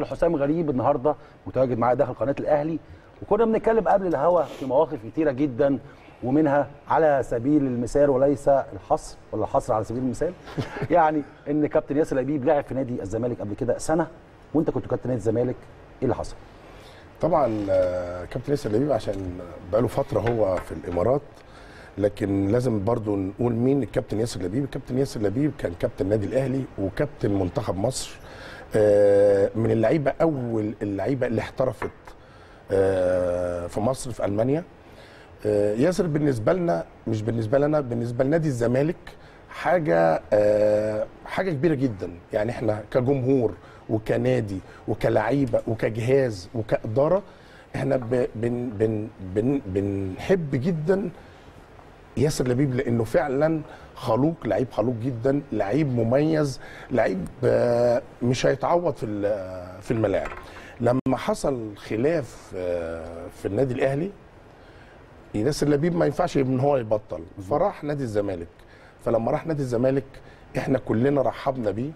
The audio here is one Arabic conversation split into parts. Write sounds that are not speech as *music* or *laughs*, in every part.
كابتن حسام غريب النهارده متواجد معايا داخل قناة الأهلي. وكنا بنتكلم قبل الهوا في مواقف كتيرة جدا ومنها على سبيل المثال وليس الحصر ولا الحصر على سبيل المثال. *laughs* يعني إن كابتن ياسر لبيب لعب في نادي الزمالك قبل كده سنة وأنت كنت كابتن نادي الزمالك إيه اللي حصل؟ طبعا آه، كابتن ياسر لبيب عشان بقاله فترة هو في الإمارات لكن لازم برضو نقول مين الكابتن ياسر لبيب الكابتن ياسر لبيب كان كابتن النادي الأهلي وكابتن منتخب مصر. من اللعيبة أول اللعيبة اللي احترفت آه، في مصر في ألمانيا. آه، ياسر بالنسبة لنا مش بالنسبة لنا بالنسبة لنادي الزمالك حاجة آه، حاجة كبيرة جدا. يعني إحنا كجمهور وكنادي وكلعيبة وكجهاز وكإدارة إحنا بن بن بن بنحب جدا ياسر لبيب لأنه فعلا خلوق لعيب خلوق جدا لعيب مميز لعيب آه، مش هيتعوض في ال- في الملاعب. لما حصل خلاف آه، في النادي الأهلي ياسر لبيب ما ينفعش إن هو يبطل. فراح نادي الزمالك. فلما راح نادي الزمالك إحنا كلنا رحبنا بيه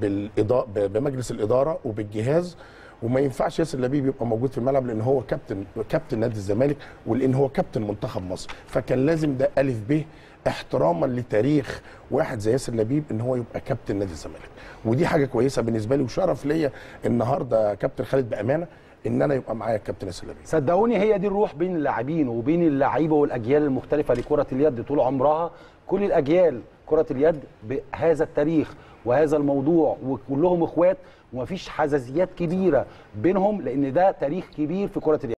بالإضاءة بمجلس الإدارة وبالجهاز. وما ينفعش ياسر لبيب يبقى موجود في الملعب لأن هو كابتن كابتن نادي الزمالك ولأن هو كابتن منتخب مصر. فكان لازم ده ألف ب احتراما لتاريخ واحد زي ياسر لبيب إن هو يبقى كابتن نادي الزمالك. ودي حاجة كويسة بالنسبة لي وشرف ليا النهارده كابتن خالد بأمانة إن أنا يبقى معايا الكابتن ياسر لبيب. صدقوني هي دي الروح بين اللاعبين وبين اللعيبة والأجيال المختلفة لكرة اليد طول عمرها. كل الأجيال كرة اليد بهذا التاريخ وهذا الموضوع وكلهم إخوات ومفيش حزازيات كبيرة بينهم لأن ده تاريخ كبير في كرة اليد.